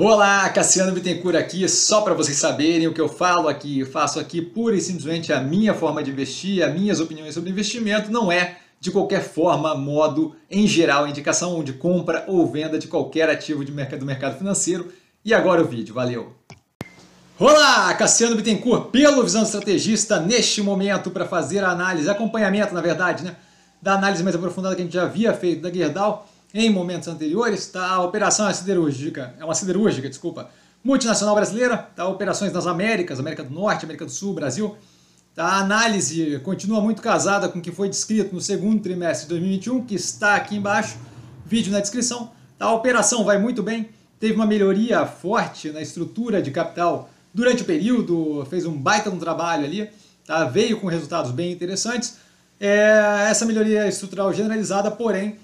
Olá, Cassiano Bittencourt aqui, só para vocês saberem o que eu falo aqui, faço aqui pura e simplesmente a minha forma de investir, as minhas opiniões sobre investimento, não é de qualquer forma, modo, em geral, indicação de compra ou venda de qualquer ativo de mercado, do mercado financeiro. E agora o vídeo, valeu! Olá, Cassiano Bittencourt, pelo Visão Estrategista, neste momento para fazer a análise, acompanhamento na verdade, né, da análise mais aprofundada que a gente já havia feito da Gerdau, em momentos anteriores, tá? a operação é siderúrgica, é uma siderúrgica, desculpa, multinacional brasileira, tá? operações nas Américas, América do Norte, América do Sul, Brasil. Tá? A análise continua muito casada com o que foi descrito no segundo trimestre de 2021, que está aqui embaixo, vídeo na descrição. Tá? A operação vai muito bem, teve uma melhoria forte na estrutura de capital durante o período, fez um baita no trabalho ali, tá? veio com resultados bem interessantes. É, essa melhoria estrutural generalizada, porém,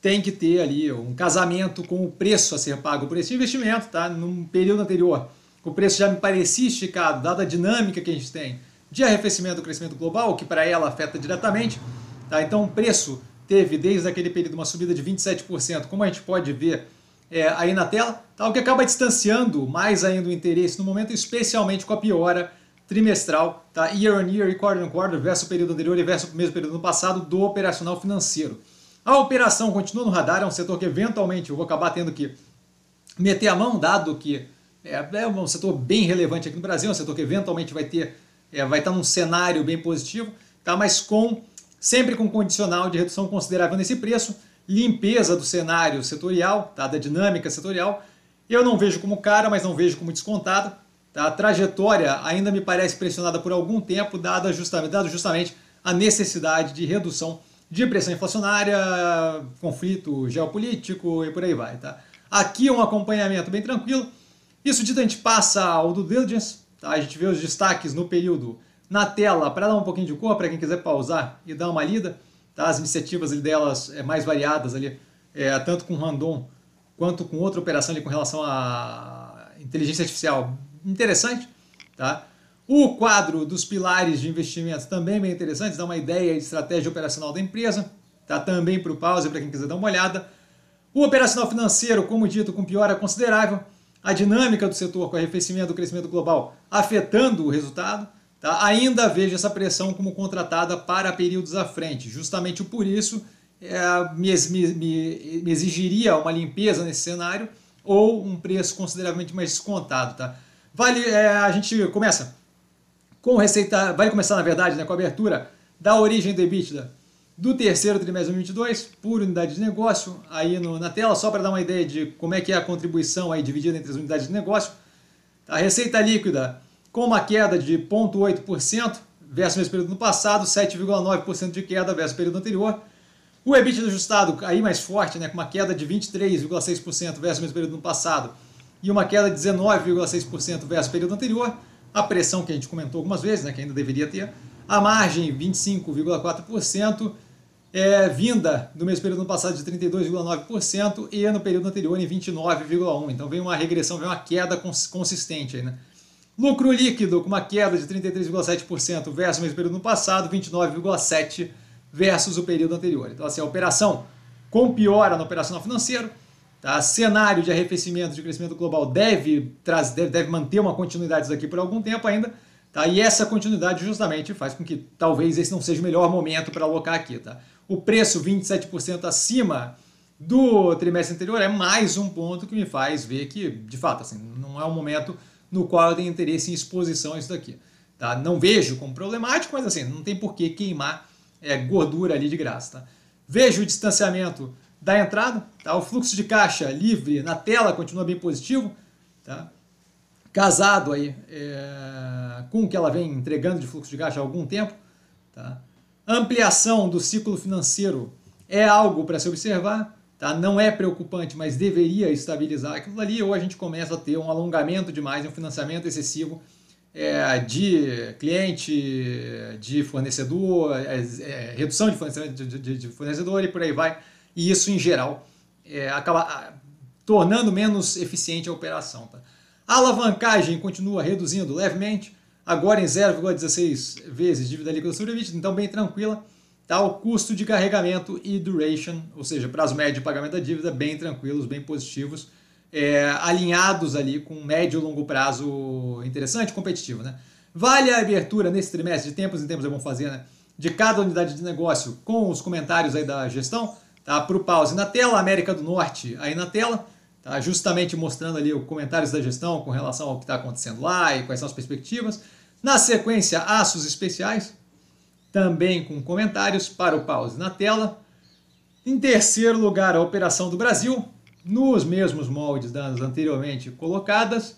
tem que ter ali um casamento com o preço a ser pago por esse investimento, tá? Num período anterior, o preço já me parecia esticado, dada a dinâmica que a gente tem de arrefecimento do crescimento global, que para ela afeta diretamente, tá? Então o preço teve desde aquele período uma subida de 27%, como a gente pode ver é, aí na tela, tá? o que acaba distanciando mais ainda o interesse no momento, especialmente com a piora trimestral, tá? year on year e quarter on quarter versus o período anterior e versus o mesmo período no passado do operacional financeiro. A operação continua no radar, é um setor que eventualmente eu vou acabar tendo que meter a mão, dado que é, é um setor bem relevante aqui no Brasil, é um setor que eventualmente vai ter, é, vai estar num cenário bem positivo, tá? mas com sempre com condicional de redução considerável nesse preço, limpeza do cenário setorial, tá? da dinâmica setorial. Eu não vejo como cara, mas não vejo como descontada. Tá? A trajetória ainda me parece pressionada por algum tempo, dada justamente, dado justamente a necessidade de redução de pressão inflacionária, conflito geopolítico e por aí vai. Tá? Aqui um acompanhamento bem tranquilo. Isso dito, a gente passa ao do diligence, tá? a gente vê os destaques no período na tela para dar um pouquinho de cor, para quem quiser pausar e dar uma lida. Tá? As iniciativas delas é, mais variadas, ali, é, tanto com Randon quanto com outra operação ali, com relação à inteligência artificial. Interessante. Tá? O quadro dos pilares de investimentos também bem interessante, dá uma ideia de estratégia operacional da empresa, tá também para o pause para quem quiser dar uma olhada. O operacional financeiro, como dito, com piora considerável, a dinâmica do setor com arrefecimento do crescimento global afetando o resultado, tá? ainda vejo essa pressão como contratada para períodos à frente. Justamente por isso é, me, me, me, exigiria uma limpeza nesse cenário ou um preço consideravelmente mais descontado. Tá? Vale, é, a gente começa com receita, vai começar na verdade né, com a abertura da origem do EBITDA do terceiro trimestre de 2022 por unidade de negócio aí no, na tela, só para dar uma ideia de como é que é a contribuição aí dividida entre as unidades de negócio. A receita líquida com uma queda de 0,8% versus o mesmo período no passado, 7,9% de queda versus o período anterior. O EBITDA ajustado aí mais forte, né, com uma queda de 23,6% versus o mesmo período no passado e uma queda de 19,6% versus o período anterior a pressão que a gente comentou algumas vezes, né, que ainda deveria ter, a margem 25,4%, é, vinda do mesmo período passado de 32,9% e no período anterior em 29,1%. Então vem uma regressão, vem uma queda consistente aí, né? Lucro líquido com uma queda de 33,7% versus o mesmo período passado, 29,7% versus o período anterior. Então assim, a operação com piora no operacional financeiro, Tá? Cenário de arrefecimento de crescimento global deve, traz, deve, deve manter uma continuidade daqui por algum tempo ainda. Tá? E essa continuidade justamente faz com que talvez esse não seja o melhor momento para alocar aqui. Tá? O preço 27% acima do trimestre anterior é mais um ponto que me faz ver que, de fato, assim, não é um momento no qual eu tenho interesse em exposição a isso daqui. Tá? Não vejo como problemático, mas assim, não tem por que queimar é, gordura ali de graça. Tá? Vejo o distanciamento da entrada. Tá? O fluxo de caixa livre na tela continua bem positivo. Tá? Casado aí, é, com o que ela vem entregando de fluxo de caixa há algum tempo. Tá? Ampliação do ciclo financeiro é algo para se observar. Tá? Não é preocupante, mas deveria estabilizar aquilo ali, ou a gente começa a ter um alongamento demais, um financiamento excessivo é, de cliente, de fornecedor, é, é, redução de fornecedor, de, de, de fornecedor e por aí vai e isso, em geral, é, acaba ah, tornando menos eficiente a operação. Tá? A alavancagem continua reduzindo levemente, agora em 0,16 vezes dívida líquida sobre EBITDA, então bem tranquila. Tá? O custo de carregamento e duration, ou seja, prazo médio de pagamento da dívida, bem tranquilos, bem positivos. é, alinhados ali com um médio e longo prazo interessante, competitivo. Né? Vale a abertura nesse trimestre, de tempos em tempos é bom fazer, né? de cada unidade de negócio com os comentários aí da gestão, tá? para o pause na tela, América do Norte aí na tela, tá? justamente mostrando ali os comentários da gestão com relação ao que está acontecendo lá e quais são as perspectivas. Na sequência, aços especiais, também com comentários para o pause na tela. Em terceiro lugar, a operação do Brasil, nos mesmos moldes das anteriormente colocadas.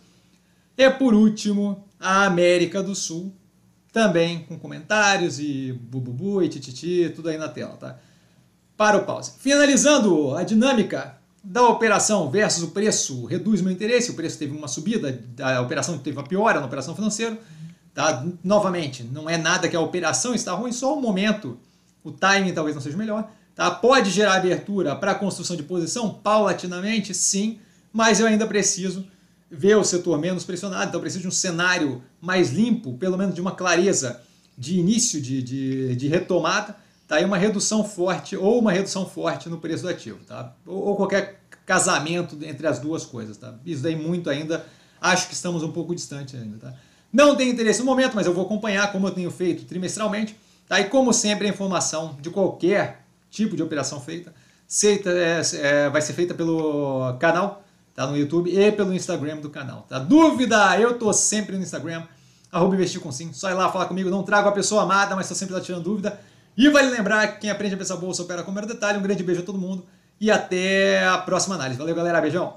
E por último, a América do Sul, também com comentários e bububu e tititi, tudo aí na tela, tá? Para o pause. Finalizando a dinâmica da operação versus o preço, reduz meu interesse, o preço teve uma subida, a operação teve uma piora na operação financeira, tá? Novamente, não é nada que a operação está ruim, só o momento, o timing talvez não seja melhor, tá? Pode gerar abertura para a construção de posição paulatinamente, sim, mas eu ainda preciso ver o setor menos pressionado, então preciso de um cenário mais limpo, pelo menos de uma clareza de início de, de, de retomada, tá? E uma redução forte ou uma redução forte no preço do ativo, tá? Ou, ou, qualquer casamento entre as duas coisas, tá? Isso daí muito ainda, acho que estamos um pouco distante ainda, tá? Não tenho interesse no momento, mas eu vou acompanhar como eu tenho feito trimestralmente, tá? E como sempre a informação de qualquer tipo de operação feita, feita é, é, vai ser feita pelo canal tá? no YouTube e pelo Instagram do canal. Tá? Dúvida? Eu tô sempre no Instagram, arroba investir com sim. Só ir lá falar comigo, não trago a pessoa amada, mas estou sempre lá tirando dúvida. E vale lembrar que quem aprende a pensar bolsa opera com o mero detalhe. Um grande beijo a todo mundo e até a próxima análise. Valeu, galera. Beijão!